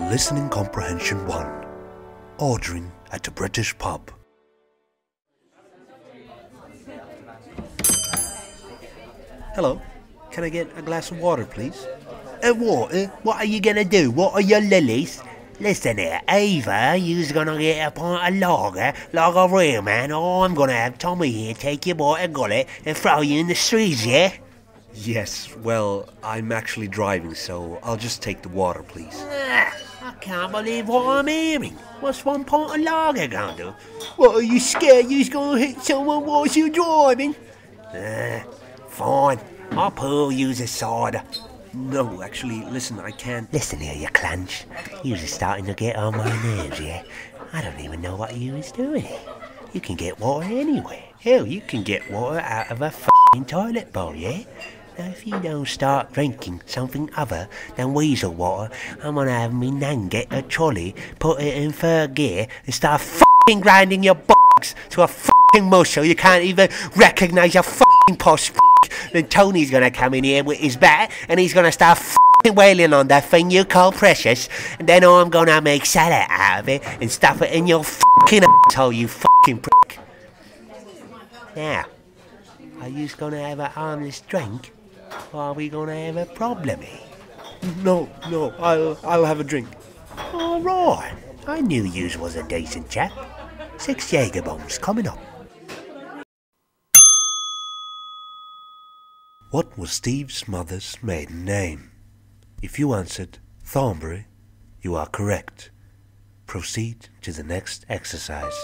Listening Comprehension 1 Ordering at a British Pub. Hello, can I get a glass of water, please? A water? What are you gonna do? What are your lilies? Listen here, Ava, you's gonna get a pint of lager like a real man, or I'm gonna have Tommy here take your by the gullet and throw you in the streets, yeah? Yes, well, I'm actually driving, so I'll just take the water, please. Ah, I can't believe what I'm hearing. What's one pint of lager gonna do? What, are you scared you's gonna hit someone whilst you're driving? Ah, fine, I'll pull you's a cider. No, actually, listen, I can't. Listen here, you clanch. You's starting to get on my nerves, yeah? I don't even know what you is doing. You can get water anywhere. Hell, you can get water out of a f***ing toilet bowl, yeah? Now, if you don't start drinking something other than weasel water, I'm gonna have me nan get a trolley, put it in third gear, and start f***ing grinding your box to a f***ing so you can't even recognise your f***ing posh. Then Tony's gonna come in here with his bat, and he's gonna start wailing on that thing you call precious, and then I'm gonna make salad out of it and stuff it in your f***ing asshole, you f***ing prick. Now, are you gonna have a harmless drink? Are we gonna have a problem? No, no, I'll, I'll have a drink. All right. I knew yous was a decent chap. Six Jaeger bombs coming up. What was Steve's mother's maiden name? If you answered Thornbury, you are correct. Proceed to the next exercise.